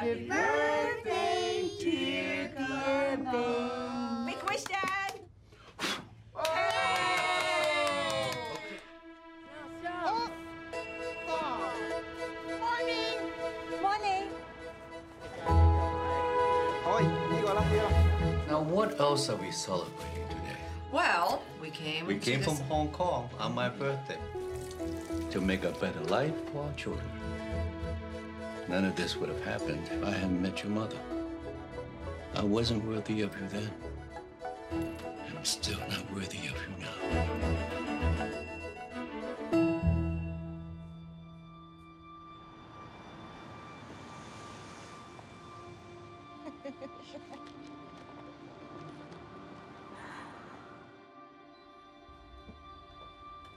Happy birthday, dear Gavin. Make a wish, Dad. Now, what else are we celebrating today? Well, we came. We to came this- from Hong Kong on my birthday to make a better life for our children. None of this would have happened if I hadn't met your mother. I wasn't worthy of you then, and I'm still not worthy of you now.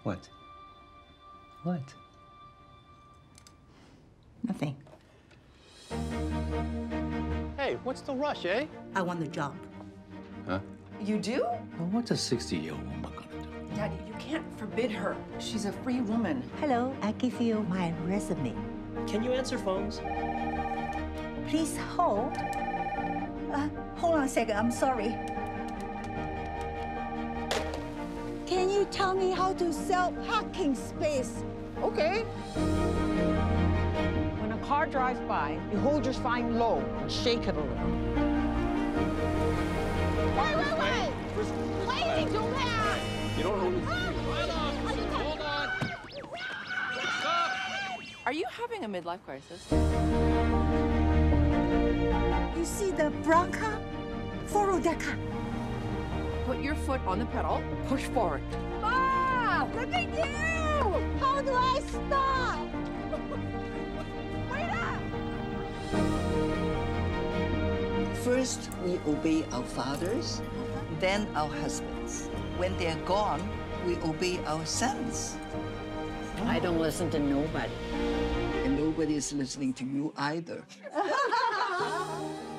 What? What? Nothing. Hey, what's the rush, eh? I want the job. Huh? You do? Well, what's a 60 year old woman gonna do? Daddy, you can't forbid her. She's a free woman. Hello, I give you my resume. Can you answer phones? Please hold. Uh, hold on a second, I'm sorry. Can you tell me how to sell parking space? Okay. When a car drives by, you hold your sign low and shake it a little. Wait, wait, wait! Wait, don't have! You don't own ah! Hold on. Hold on. Are you having a midlife crisis? You see the brown car? Follow. Put your foot on the pedal. Push forward. Mom, look at you! How do I First, we obey our fathers, then our husbands. When they're gone, we obey our sons. I don't listen to nobody. And nobody is listening to you either.